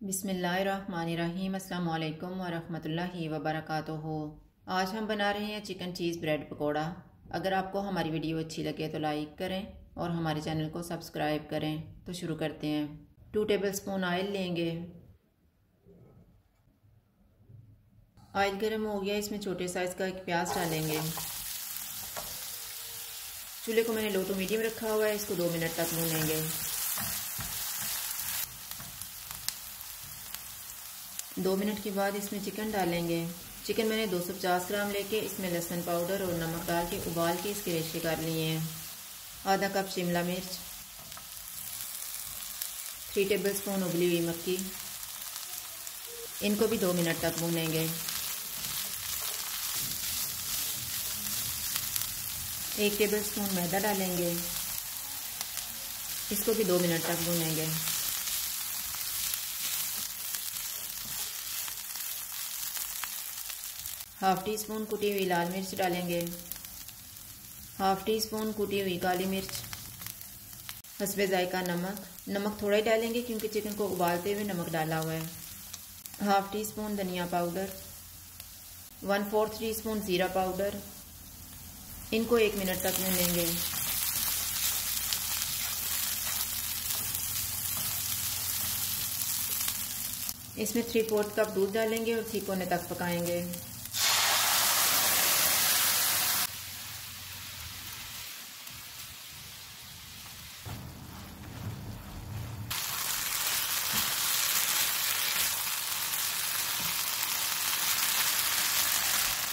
बिसमीम अल्लाम वरहमतुल्लाहि वबरकातुहू। आज हम बना रहे हैं चिकन चीज़ ब्रेड पकोड़ा। अगर आपको हमारी वीडियो अच्छी लगे तो लाइक करें और हमारे चैनल को सब्सक्राइब करें। तो शुरू करते हैं। टू टेबल स्पून ऑयल लेंगे। ऑयल गर्म हो गया, इसमें छोटे साइज़ का एक प्याज डालेंगे। चूल्हे को मैंने लो टू मीडियम रखा हुआ है, इसको दो मिनट तक भूनेंगे दो मिनट के बाद इसमें चिकन डालेंगे। चिकन मैंने 250 ग्राम लेके इसमें लहसुन पाउडर और नमक डाल के उबाल के इसके रेशे कर लिए हैं। आधा कप शिमला मिर्च थ्री टेबल स्पून उबली हुई मक्की। इनको भी दो मिनट तक भूनेंगे। एक टेबल स्पून मैदा डालेंगे। इसको भी दो मिनट तक भूनेंगे। हाफ़ टी स्पून कुटी हुई लाल मिर्च डालेंगे। हाफ़ टी स्पून कुटी हुई काली मिर्च। हसबे जायका नमक। नमक थोड़ा ही डालेंगे क्योंकि चिकन को उबालते हुए नमक डाला हुआ है। हाफ़ टी स्पून धनिया powder. One fourth teaspoon ज़ीरा पाउडर। इनको एक मिनट तक भूनेंगे। इसमें थ्री फोर्थ कप दूध डालेंगे और ठीक होने तक पकाएँगे।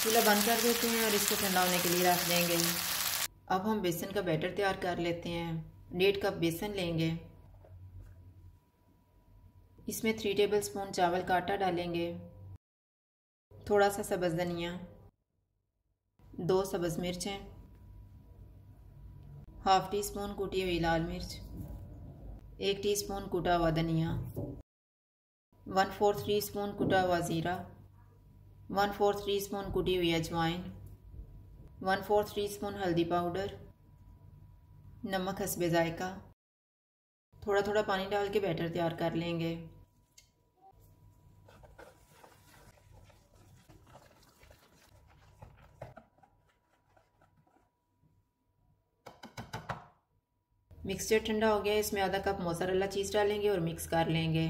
चूल्हा बंद कर देते हैं और इसको ठंडा होने के लिए रख देंगे। अब हम बेसन का बैटर तैयार कर लेते हैं। डेढ़ कप बेसन लेंगे। इसमें थ्री टेबल स्पून चावल का आटा डालेंगे। थोड़ा सा सब्ज़ धनिया। दो सब्ज़ मिर्चें। हाफ़ टी स्पून कूटी हुई लाल मिर्च। एक टीस्पून कूटा हुआ धनिया। वन फोर्थ टी स्पून कूटा हुआ ज़ीरा। वन फोर्थ टी स्पून कुटी हुई अजवाइन वन फोर्थ टी स्पून हल्दी पाउडर नमक हसबे ज़ायका। थोड़ा थोड़ा पानी डाल के बैटर तैयार कर लेंगे। मिक्सचर ठंडा हो गया इसमें आधा कप मोसरेला चीज़ डालेंगे और मिक्स कर लेंगे।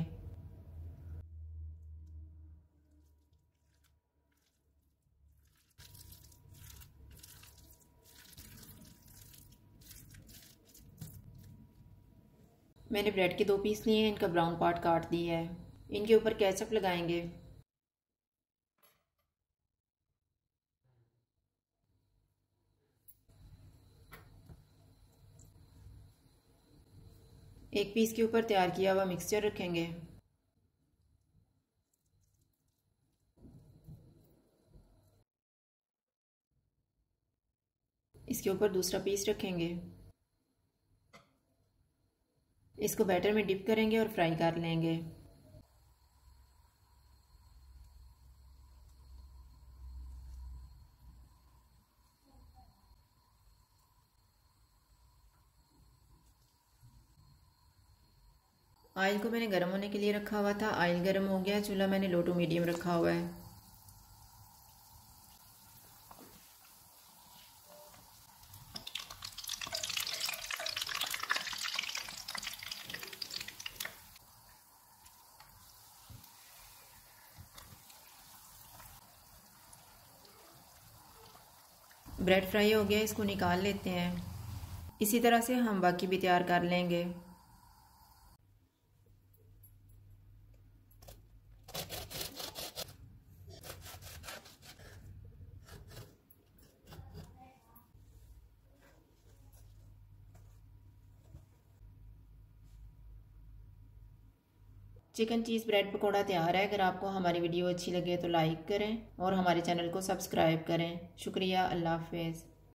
मैंने ब्रेड के दो पीस लिए हैं, इनका ब्राउन पार्ट काट दिया है। इनके ऊपर कैचअप लगाएँगे। एक पीस के ऊपर तैयार किया हुआ मिक्सचर रखेंगे। इसके ऊपर दूसरा पीस रखेंगे। इसको बैटर में डिप करेंगे और फ्राई कर लेंगे। ऑयल को मैंने गर्म होने के लिए रखा हुआ था। ऑयल गर्म हो गया, चूल्हा मैंने लो टू मीडियम रखा हुआ है। ब्रेड फ्राई हो गया, इसको निकाल लेते हैं। इसी तरह से हम बाकी भी तैयार कर लेंगे। चिकन चीज़ ब्रेड पकौड़ा तैयार है। अगर आपको हमारी वीडियो अच्छी लगे तो लाइक करें और हमारे चैनल को सब्सक्राइब करें। शुक्रिया। अल्लाह हाफिज़।